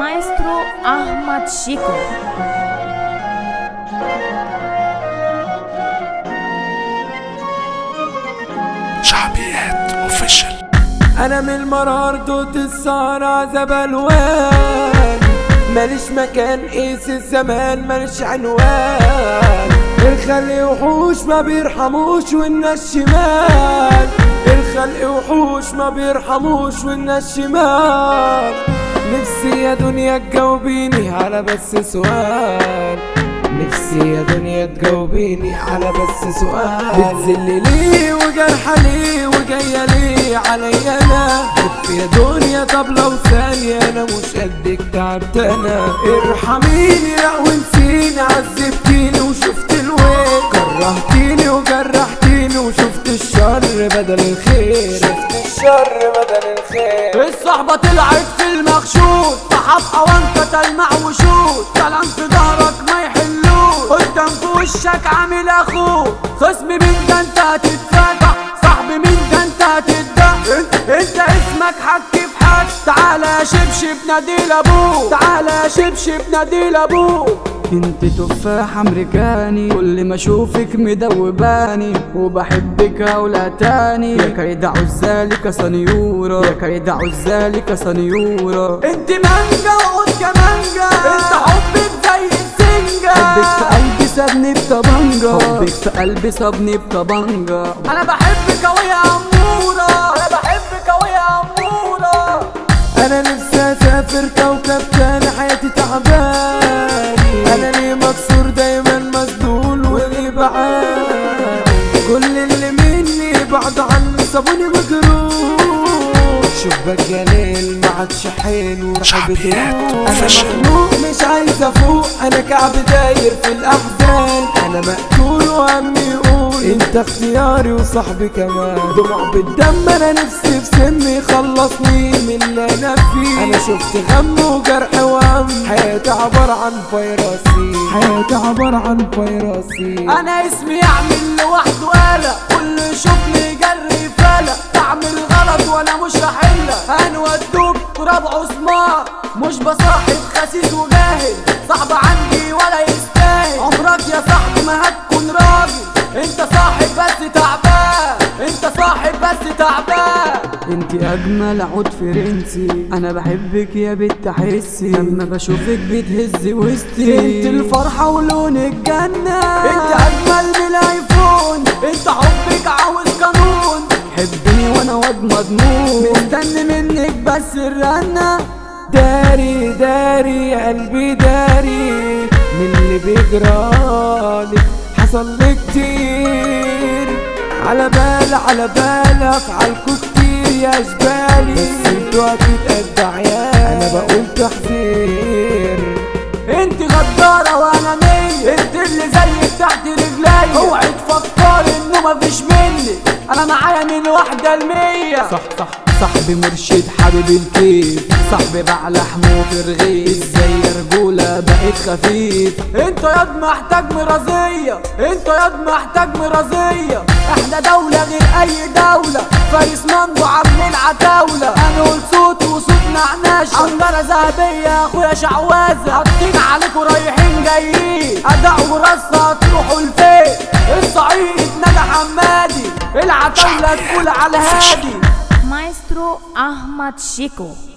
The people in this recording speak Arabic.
Maestro Ahmad Chico. شعبيات اوفيشال أنا من المرار دوت السهر عذاب الوان. ماليش مكان قيس الزمان ماليش عنوان. الخلق وحوش ما بيرحموش والناس شمال. الخلق وحوش ما بيرحموش والناس شمال نفسي يا دنيا تجاوبيني على بس سؤال. نفسي يا دنيا تجاوبيني على بس سؤال. بتذل ليه وجرحة ليه وجاية ليه عليا أنا؟ يا دنيا طب لو ثانية أنا مش قدك تعبت أنا. ارحميني لا وانسيني عذبتيني وشفت الويل كرهتيني وجرحتيني. بدل الخير. شفت الشر بدل الخير. الصحبة طلعت في المخشوش صحاب وانت تلمع وشوش كلام في ظهرك ما يحلوش. قدام في وشك عامل أخوك. خصم مين ده أنت هتتفاجع صاحب مين ده أنت هتتدق. انت, اسمك حك في حك تعالى يا شبشب نادي أبوك تعالى يا شبشب نادي أبوك انت تفاح أمريكاني كل ما أشوفك مدوباني وبحبك ولا تاني يا كيد عزالك سنيورة يا كيد عزالك سنيورة. أنت مانجا وعود كمانجا أنت حبك زي السنجة حبك في قلبي سابني بطبنجة حبك في قلبي سابني بطبنجة أنا بحبك ويا أمورة. أنا بحبك ويا أمورة. أنا نفسي اسافر كوكب تاني حياتي تعباني عني سابوني مجروح شوف بجلال ما عادش حيل وراح شعبيات أنا. مخنوق مش عايز أفوق. أنا كعب داير في الاحزان أنا مقتول وهمي يقول أنت اختياري وصاحبي كمان. دموع بالدم أنا نفسي في سمي يخلصني من اللي أنا فيه. أنا شفت غم وجرح وهم. حياتي عبارة عن فيروسي. حياتي عبارة عن فيروسي. أنا اسمي يعمل لوحده قلق كل يشوفني يجري فلق تعمل غلط وأنا مش هحلك هنودوك تراب عثمان. مش بصاحب خسيس وجاهل صاحب عندي ولا يستاهل. عمرك يا صاحبي ما هتكون راجل. أنت صاحب بس تعبان. أنت صاحب بس تعبان. أنت أجمل عود فرنسي أنا بحبك يا بنت حسي. لما بشوفك بتهز وسطي. أنت الفرحة ولون الجنة. أنت الرنه داري داري قلبي داري. من اللي بيجرالي حصل لي كتير. على بال على بال افعالكوا كتير يا جبالي. بس أنتوا هتتقد عيال أنا بقول تحذير. انت غدارة وأنا نية انت اللي زيك تحت رجلي. اوعي تفكر إنه مفيش مني. أنا معايا من واحدة المية صح صح. صاحبي مرشد حبيب الكيف صاحبي لحمه في رغيف يا رجولة بقيت خفيف. انت ياض محتاج مرازية انت ياض محتاج مرازية. إحنا دولة غير أي دولة فارس مانجو عم العتاولة. هنقول صوت وصوت نعناش عنبرة ذهبية يا أخويا شعوذة. حاطين عليكوا رايحين جايين. أداء ورصة هتروحوا لفين الصعيد ندى حمادي العتاولة تقول على هادي. Maestro Ahmad Chico.